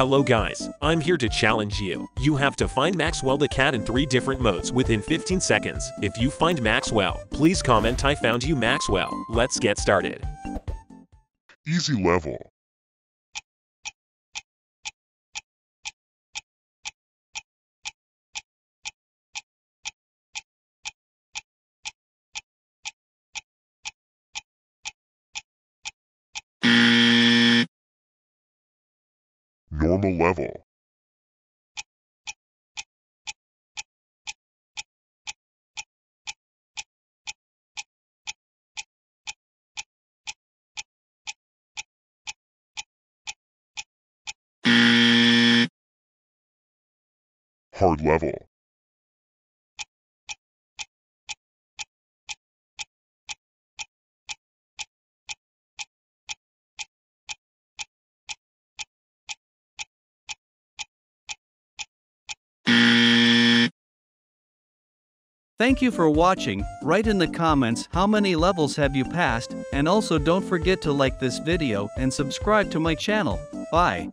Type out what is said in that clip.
Hello guys, I'm here to challenge you. You have to find Maxwell the cat in three different modes within 15 seconds. If you find Maxwell, please comment I found you Maxwell. Let's get started. Easy level. Normal level. Hard level. Thank you for watching, write in the comments how many levels have you passed, and also don't forget to like this video and subscribe to my channel. Bye.